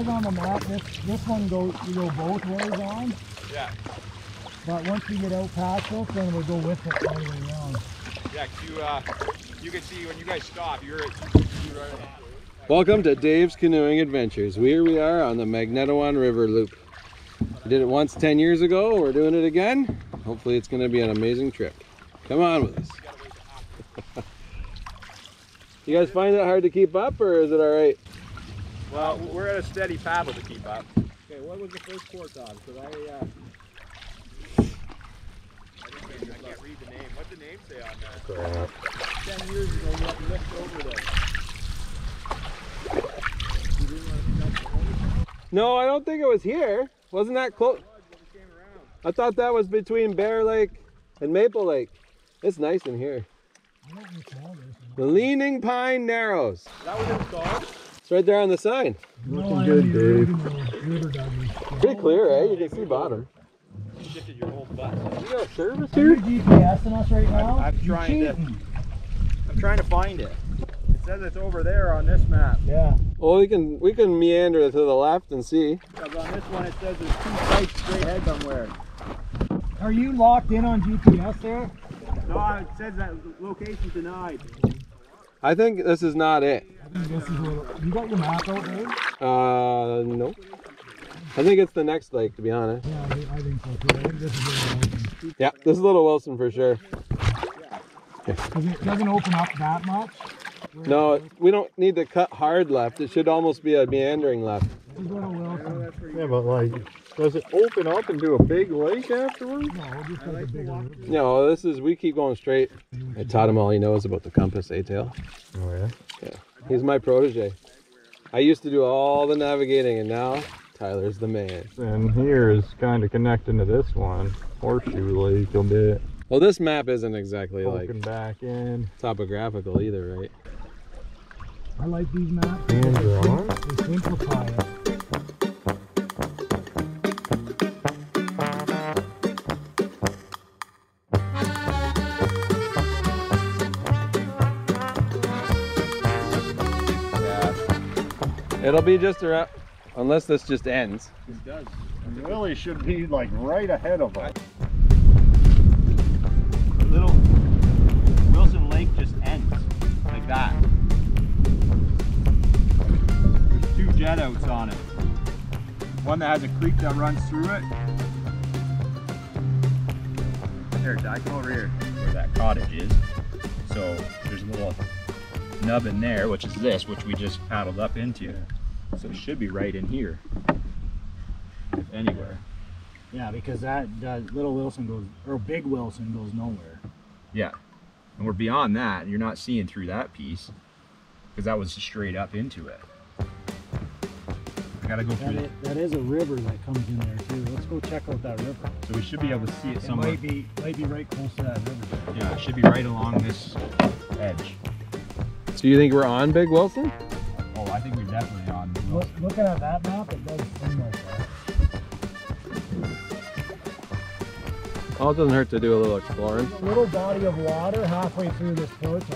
says on the map, this, this one goes, you go both ways on, Yeah, but once we get out past this, then we'll go with it all the way around. yeah. 'cause You uh, you can see when you guys stop, you're at, you're right. Welcome to Dave's Canoeing Adventures. Here we are on the Magnetawan River Loop. We did it once 10 years ago. We're doing it again. Hopefully it's going to be an amazing trip. Come on with us. you guys find it hard to keep up or is it all right? Well, we're at a steady paddle to keep up. Okay, what was the first course on? Because I, uh, I can't read the name. What's the name say on there? ten years ago, you had to lift over there. You didn't want to touch the hose? No, I don't think it was here. Wasn't that close? I thought that was between Bear Lake and Maple Lake. It's nice in here. I don't recall this. The Leaning Pine Narrows. That was installed. It's right there on the sign. Looking good, Dave. Pretty clear, eh? You can see bottom. You shifted your whole butt. You got a service Are you GPSing us right now? I'm You trying to- I'm trying to find it. It says it's over there on this map. Yeah. Well, we can we can meander to the left and see. Because on this one it says there's two sites straight ahead somewhere. Are you locked in on GPS there? No, it says that location denied. I think this is not it. I think this is what, you got your map out, there? Uh, no. I think it's the next lake, to be honest. Yeah, I, think so too. I think this is it opens. Yeah, this is Little Wilson for sure. Because it doesn't open up that much. No, we don't need to cut hard left. It should almost be a meandering left. This is Little Wilson. Yeah, but like, does it open up into a big lake afterwards? No, just like a bigger. No, this is we keep going straight. I taught him all he knows about the compass, A-tail. Oh yeah. He's my protege. I used to do all the navigating, and now Tyler's the man. And here is kind of connecting to this one, Horseshoe Lake a bit. Well, this map isn't exactly like Poking back in. topographical either, right? I like these maps. Hand drawn. Uh, they simplify it. It'll be just around, unless this just ends. It does. Really should be like right ahead of us. The little Wilson Lake just ends like that. There's two jet outs on it. One that has a creek that runs through it. Here, I come over here where that cottage is. So there's a little nub in there, which is this, which we just paddled up into. So it should be right in here. If anywhere. Yeah, because that Little Wilson goes, or Big Wilson goes nowhere. Yeah. And we're beyond that. You're not seeing through that piece because that was straight up into it. I gotta go That through. is, that is a river that comes in there too. Let's go check out that river. So we should be able to see it somewhere. It might be might be right close to that river. Yeah, it should be right along this edge. So you think we're on Big Wilson? Oh, I think we're definitely on. Look, looking at that map, it does seem like that. Oh, it doesn't hurt to do a little exploring. There's a little body of water halfway through this portage.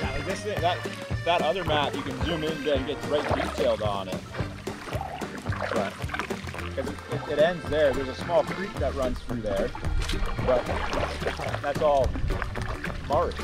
Yeah, like this thing, that that other map, you can zoom in and get right detailed on it. But because it, it, it ends there, there's a small creek that runs through there, but that's all marsh.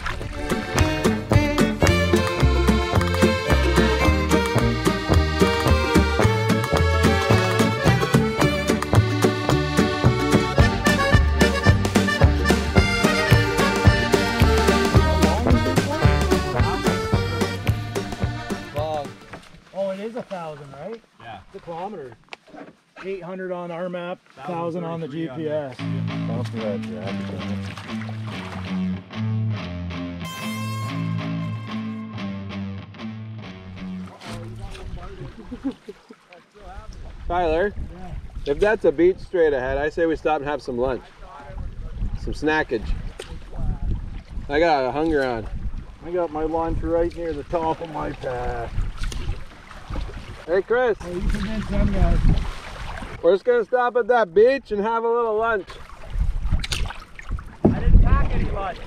Oh, it is a thousand, right? Yeah. It's a kilometer. 800 on our map, 1,000 on the 1,033 on. GPS. Off that jacket. Tyler, If that's a beach straight ahead, I say we stop and have some lunch. Some snackage. I got a hunger on. I got my lunch right near the top of my pack. Hey Chris, Well, you convince them guys. we're just gonna stop at that beach and have a little lunch. I didn't pack any lunch.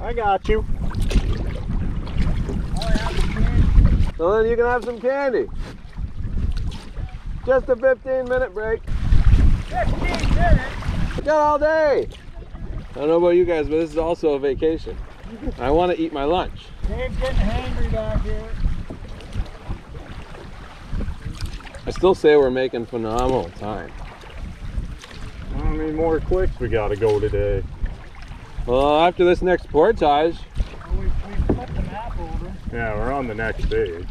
I got you. All I have is candy. So then you can have some candy. Just a 15 minute break. 15 minutes. We got all day. I don't know about you guys, but this is also a vacation. I want to eat my lunch. Dave's getting hangry back here. I still say we're making phenomenal time. How many more clicks we gotta go today? Well, after this next portage, Well, we, we the map over. Yeah, we're on the next stage.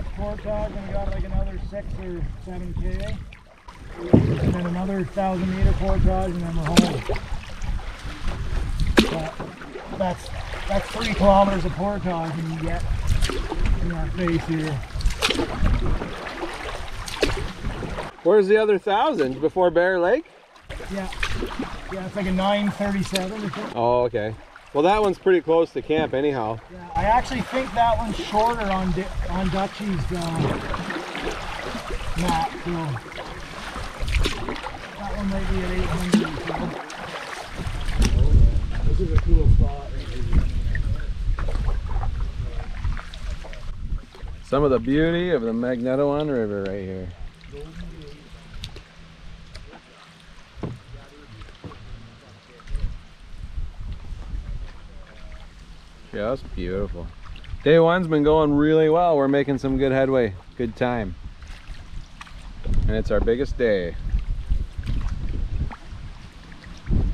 Next portage, and we got like another six or seven K. And then another thousand meter portage, and then we're home. But that's that's three kilometers of portage and you get in our face here. where's the other thousand before Bear Lake? Yeah. Yeah, it's like a 937. Oh, okay. Well, that one's pretty close to camp, anyhow. Yeah, I actually think that one's shorter on Di- on Dutchie's uh, map. So that one might be at 800 or so. This is a cool spot. Some of the beauty of the Magnetawan River right here. Just beautiful. Day one's been going really well. We're making some good headway. Good time. And it's our biggest day.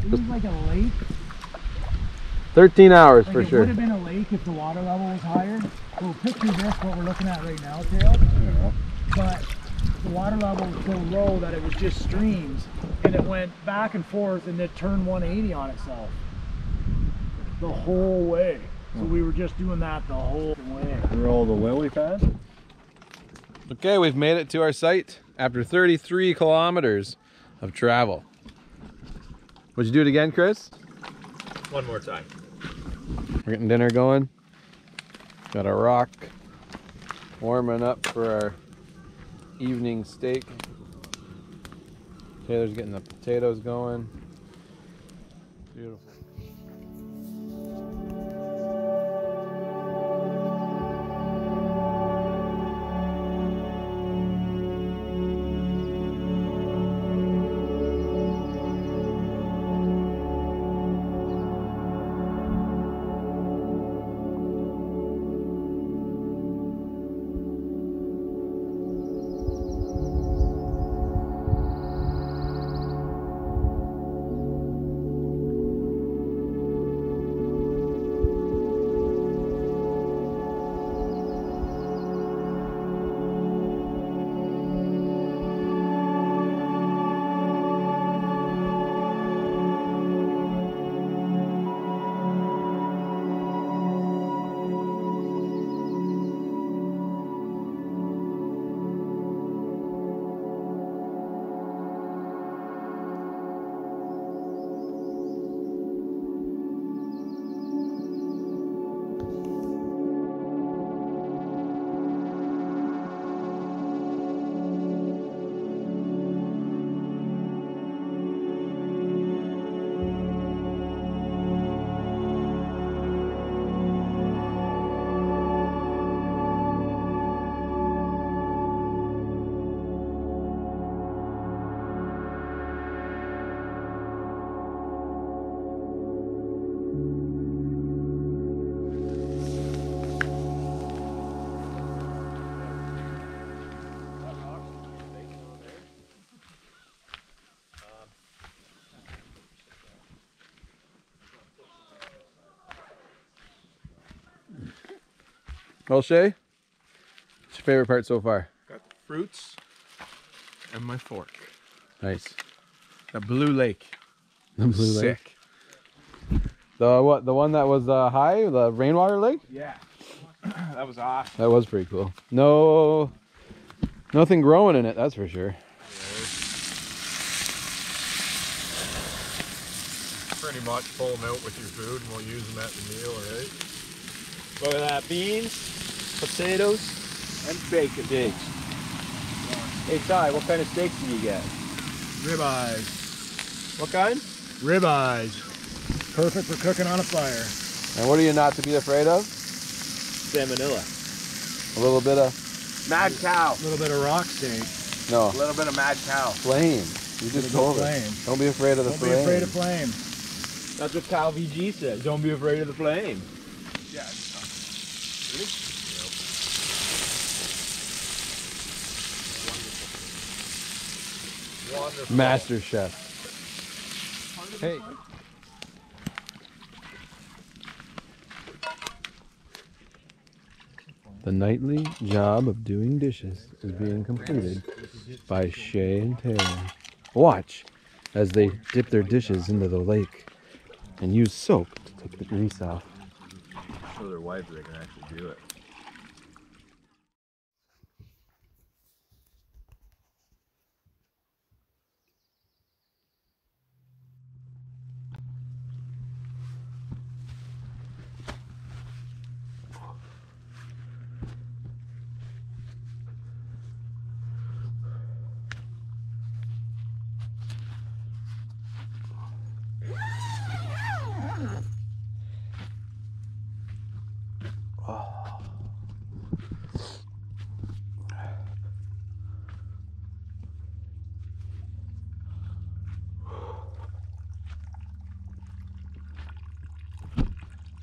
This is like a lake. 13 hours Like for it sure. It would have been a lake if the water level was higher. So picture this, what we're looking at right now, Tail. But the water level was so low that it was just streams, and it went back and forth, and it turned 180 on itself the whole way. So we were just doing that the whole way. Roll the lily pad. Okay, we've made it to our site after 33 kilometers of travel. Would you do it again, Chris? One more time. We're getting dinner going. Got a rock warming up for our evening steak. Taylor's getting the potatoes going. Beautiful. O'Shea, what's your favorite part so far? Got the fruits and my fork. Nice. The Blue Lake. The Blue Sick. Lake. The what? The one that was uh, high, the rainwater lake. Yeah, that was awesome. That was pretty cool. No, nothing growing in it. That's for sure. Pretty much pull them out with your food, and we'll use them at the meal, right? Look at that beans potatoes, and bacon. Steaks. Hey Ty, what kind of steaks do you get? Ribeyes. What kind? Ribeyes. Perfect for cooking on a fire. And what are you not to be afraid of? Salmonella. A little bit of Mad cow. A little bit of rock steak. no A little bit of mad cow. flame. You just told bit us. flame. Don't be afraid of the flame. Don't be afraid of flame. That's what Cal VG says. Don't be afraid of the flame. Master chef. Hey. The nightly job of doing dishes is being completed by Shay and Taylor. Watch as they dip their dishes into the lake and use soap to take the grease off. Show their wife they can actually do it.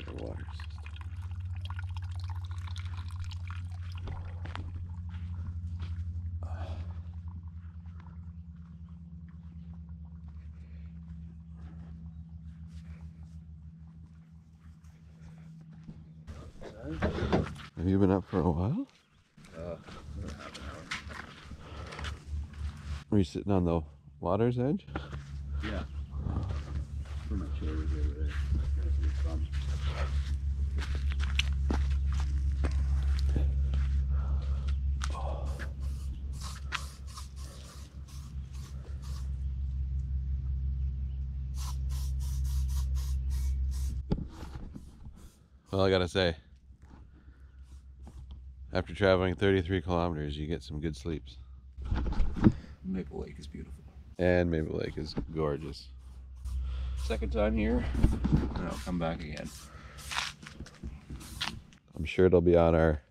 The water system. Have you been up for a while? Uh, Were you sitting on the water's edge? Yeah. For my children the other day. That's really. Well, I gotta say, after traveling 33 kilometers, you get some good sleeps. Maple Lake is beautiful. And Maple Lake is gorgeous. Second time here, and I'll come back again. I'm sure it'll be on our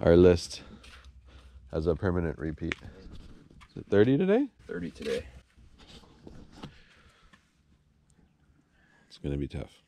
our list as a permanent repeat. Is it 30 today? 30 today. It's gonna be tough.